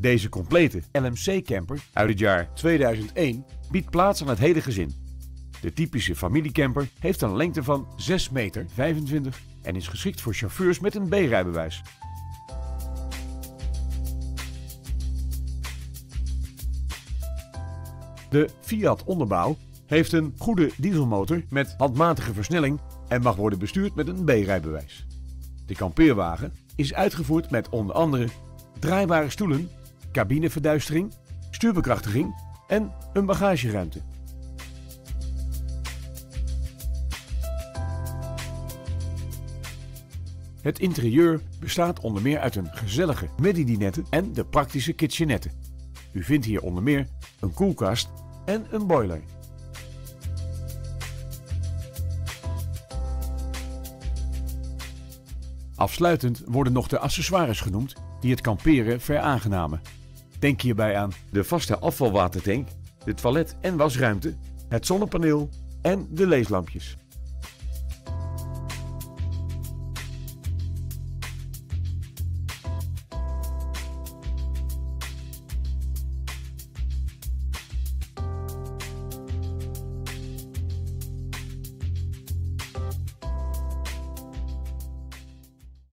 Deze complete LMC-camper uit het jaar 2001 biedt plaats aan het hele gezin. De typische familiecamper heeft een lengte van 6 meter 25 en is geschikt voor chauffeurs met een B-rijbewijs. De Fiat onderbouw heeft een goede dieselmotor met handmatige versnelling en mag worden bestuurd met een B-rijbewijs. De kampeerwagen is uitgevoerd met onder andere draaibare stoelen, cabineverduistering, stuurbekrachtiging en een bagageruimte. Het interieur bestaat onder meer uit een gezellige middendinette en de praktische kitchenette. U vindt hier onder meer een koelkast en een boiler. Afsluitend worden nog de accessoires genoemd die het kamperen veraangenamen. Denk hierbij aan de vaste afvalwatertank, de toilet- en wasruimte, het zonnepaneel en de leeslampjes.